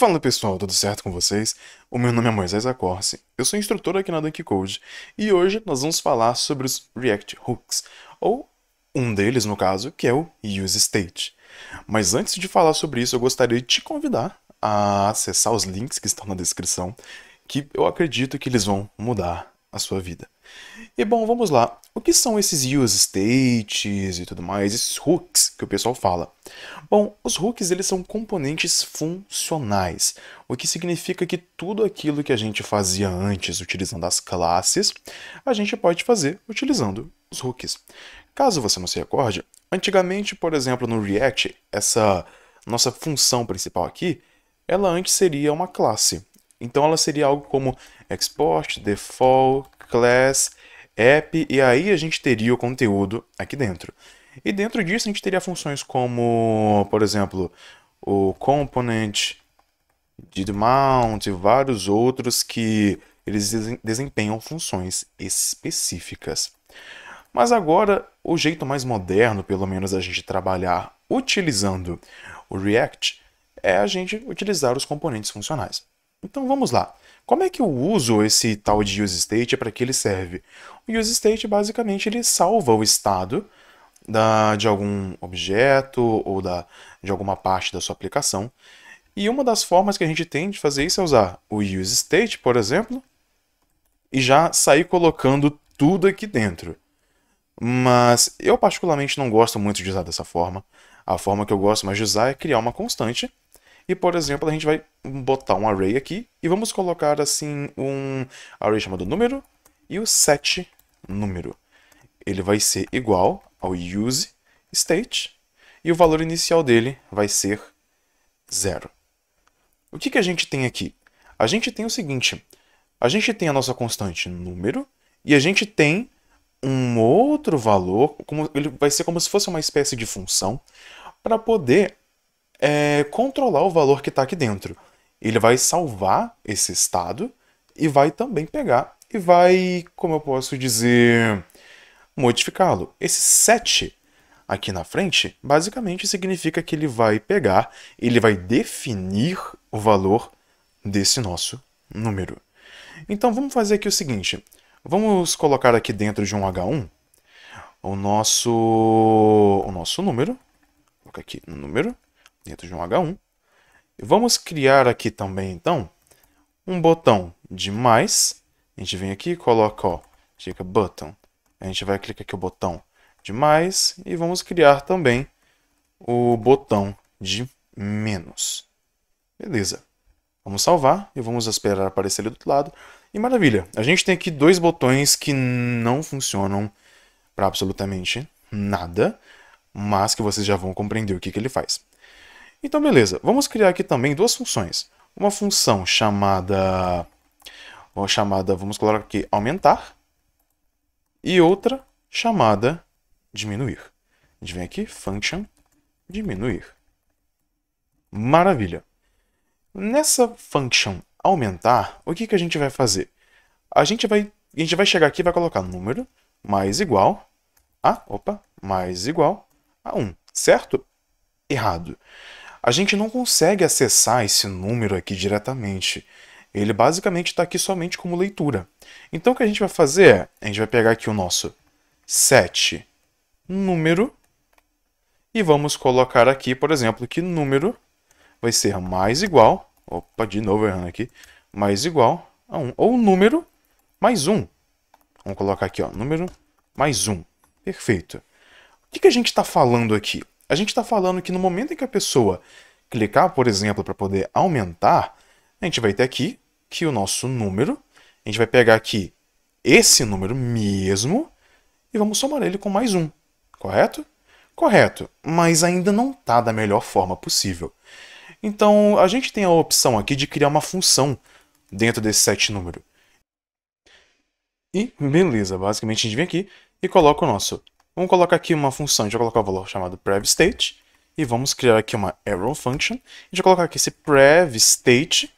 Fala pessoal, tudo certo com vocês? O meu nome é Moisés Acorce, eu sou instrutor aqui na Dunk Code e hoje nós vamos falar sobre os React Hooks, ou um deles no caso, que é o UseState. Mas antes de falar sobre isso, eu gostaria de te convidar a acessar os links que estão na descrição, que eu acredito que eles vão mudar a sua vida. E bom, vamos lá. O que são esses use states e tudo mais, esses hooks que o pessoal fala? Bom, os hooks eles são componentes funcionais, o que significa que tudo aquilo que a gente fazia antes utilizando as classes, a gente pode fazer utilizando os hooks. Caso você não se recorde, antigamente, por exemplo, no React, essa nossa função principal aqui, ela antes seria uma classe. Então ela seria algo como export, default, class, app, e aí a gente teria o conteúdo aqui dentro. E dentro disso a gente teria funções como, por exemplo, o component, did mount e vários outros que eles desempenham funções específicas. Mas agora, o jeito mais moderno, pelo menos, a gente trabalhar utilizando o React é a gente utilizar os componentes funcionais. Então vamos lá. Como é que eu uso esse tal de useState para que ele serve? O useState basicamente ele salva o estado da, de algum objeto ou da, de alguma parte da sua aplicação. E uma das formas que a gente tem de fazer isso é usar o useState, por exemplo, e já sair colocando tudo aqui dentro. Mas eu particularmente não gosto muito de usar dessa forma. A forma que eu gosto mais de usar é criar uma constante e, por exemplo, a gente vai botar um array aqui e vamos colocar assim um array chamado número e o set número. Ele vai ser igual ao use state e o valor inicial dele vai ser zero. O que, que a gente tem aqui? A gente tem o seguinte, a gente tem a nossa constante número e a gente tem um outro valor, como, ele vai ser como se fosse uma espécie de função, para poder é, controlar o valor que está aqui dentro. Ele vai salvar esse estado e vai também pegar e vai, como eu posso dizer, modificá-lo. Esse set aqui na frente, basicamente significa que ele vai pegar, ele vai definir o valor desse nosso número. Então vamos fazer aqui o seguinte, vamos colocar aqui dentro de um H1 o nosso, o nosso número, vou colocar aqui número, dentro de um H1. E vamos criar aqui também, então, um botão de mais. A gente vem aqui e coloca, ó, fica button. A gente vai clicar aqui o botão de mais e vamos criar também o botão de menos. Beleza. Vamos salvar e vamos esperar aparecer ali do outro lado. E maravilha, a gente tem aqui dois botões que não funcionam para absolutamente nada, mas que vocês já vão compreender o que, que ele faz. Então, beleza. Vamos criar aqui também duas funções. Uma função chamada... Chamada, vamos colocar aqui, aumentar. E outra chamada diminuir. A gente vem aqui, function, diminuir. Maravilha. Nessa function aumentar, o que, que a gente vai fazer? A gente vai, a gente vai chegar aqui e vai colocar número mais igual a, opa, mais igual a 1, certo? Errado a gente não consegue acessar esse número aqui diretamente. Ele basicamente está aqui somente como leitura. Então o que a gente vai fazer é, a gente vai pegar aqui o nosso set número e vamos colocar aqui, por exemplo, que número vai ser mais igual, opa, de novo errando aqui, mais igual a 1, ou número mais 1. Vamos colocar aqui, ó, número mais 1. Perfeito. O que, que a gente está falando aqui? A gente está falando que no momento em que a pessoa clicar, por exemplo, para poder aumentar, a gente vai ter aqui que o nosso número, a gente vai pegar aqui esse número mesmo e vamos somar ele com mais um, correto? Correto, mas ainda não está da melhor forma possível. Então, a gente tem a opção aqui de criar uma função dentro desse set número. E beleza, basicamente a gente vem aqui e coloca o nosso Vamos colocar aqui uma função, a gente vai colocar o valor chamado prevState e vamos criar aqui uma arrow function. A gente vai colocar aqui esse prevState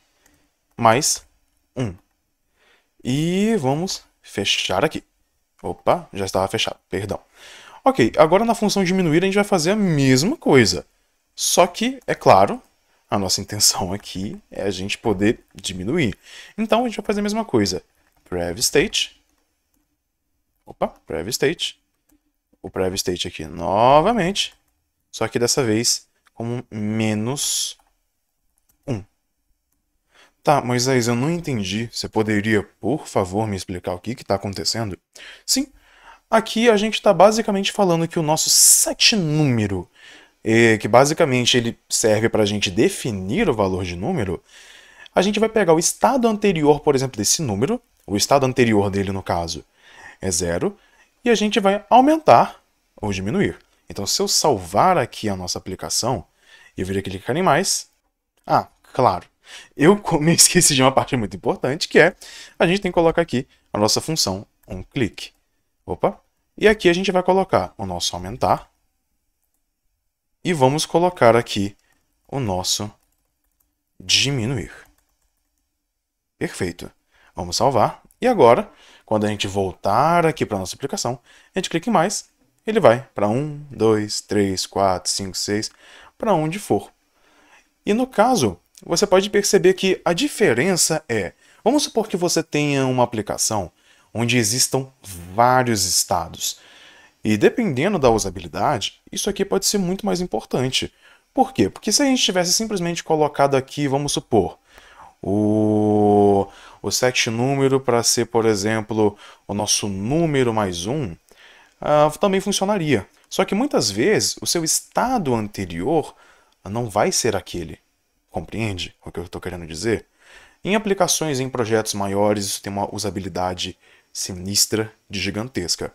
mais 1. E vamos fechar aqui. Opa, já estava fechado, perdão. Ok, agora na função diminuir a gente vai fazer a mesma coisa. Só que, é claro, a nossa intenção aqui é a gente poder diminuir. Então a gente vai fazer a mesma coisa. Prev state. Opa, prev state. O prev state aqui novamente. Só que dessa vez como menos 1. Tá, Moisés, eu não entendi. Você poderia, por favor, me explicar o que está acontecendo? Sim, aqui a gente está basicamente falando que o nosso set número, é, que basicamente ele serve para a gente definir o valor de número, a gente vai pegar o estado anterior, por exemplo, desse número, o estado anterior dele, no caso, é zero, e a gente vai aumentar ou diminuir. Então, se eu salvar aqui a nossa aplicação eu vir aqui clicar em mais, ah, claro, eu me esqueci de uma parte muito importante, que é a gente tem que colocar aqui a nossa função onClick. Opa! E aqui a gente vai colocar o nosso aumentar e vamos colocar aqui o nosso diminuir. Perfeito. Vamos salvar. E agora, quando a gente voltar aqui para a nossa aplicação, a gente clica em mais, ele vai para 1, 2, 3, 4, 5, 6, para onde for. E no caso, você pode perceber que a diferença é, vamos supor que você tenha uma aplicação onde existam vários estados. E dependendo da usabilidade, isso aqui pode ser muito mais importante. Por quê? Porque se a gente tivesse simplesmente colocado aqui, vamos supor, o, o set número para ser, por exemplo, o nosso número mais um, uh, também funcionaria. Só que muitas vezes o seu estado anterior não vai ser aquele. Compreende o que eu estou querendo dizer? Em aplicações em projetos maiores, isso tem uma usabilidade sinistra de gigantesca.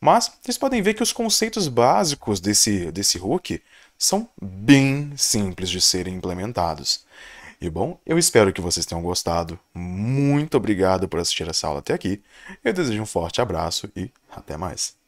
Mas vocês podem ver que os conceitos básicos desse, desse hook são bem simples de serem implementados. E bom, eu espero que vocês tenham gostado. Muito obrigado por assistir essa aula até aqui. Eu desejo um forte abraço e até mais.